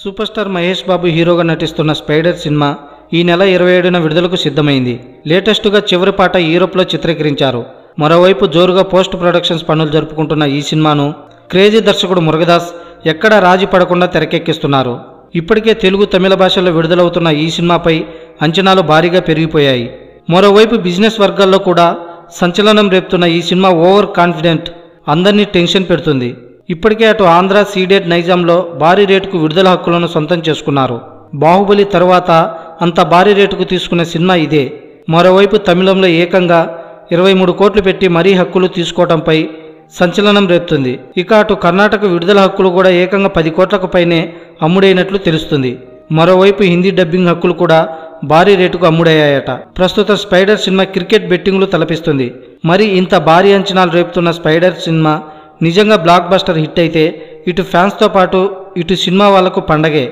Super star Mahesh Babu హీరోగా నటిస్తున్న spider cinema ఈ నెల ఇరవై ఏడున విడుదలకు సిద్ధమైంది. లేటెస్టుగా చివరి పాట యూరోప్లో చిత్రీకరించారు. మరోవైపు జోరుగా పోస్ట్ ప్రొడక్షన్స్ పనులు జరుపుకుంటున్న ఈ సినిమాను క్రేజీ దర్శకుడు మురుగదాస్ ఎక్కడా రాజీ పడకుండా తెరకెక్కిస్తున్నారు. ఇప్పటికే తెలుగు తమిళ భాషల్లో విడుదలవుతున్న ఈ సినిమాపై అంచనాలు భారీగా పెరిగిపోయాయి. మరోవైపు బిజినెస్ వర్గాల్లో కూడా సంచలనం రేపుతున్న ఈ సినిమా ఓవర్ కాన్ఫిడెంట్ అందరినీ టెన్షన్ పెడుతుంది. ఇప్పటికే అటు ఆంధ్ర సీడెడ్ నైజాంలో భారీ రేటుకు విడుదల హక్కులను సొంతం చేసుకున్నారు. బాహుబలి తర్వాత అంత భారీ రేటుకు తీసుకున్న సినిమా ఇదే. మరోవైపు తమిళంలో ఏకంగా ఇరవై మూడు కోట్లు పెట్టి మరీ హక్కులు తీసుకోవడంపై సంచలనం రేపుతుంది. ఇక అటు కర్ణాటక విడుదల హక్కులు కూడా ఏకంగా పది కోట్లకు పైనే అమ్ముడైనట్లు తెలుస్తుంది. మరోవైపు హిందీ డబ్బింగ్ హక్కులు కూడా భారీ రేటుకు అమ్ముడయ్యాయట. ప్రస్తుత స్పైడర్ సినిమా క్రికెట్ బెట్టింగ్లు తలపిస్తుంది. మరి ఇంత భారీ అంచనాలు రేపుతున్న స్పైడర్ సినిమా నిజంగా బ్లాక్ బస్టర్ హిట్ అయితే ఇటు ఫ్యాన్స్తో పాటు ఇటు సినిమా వాళ్ళకు పండగే.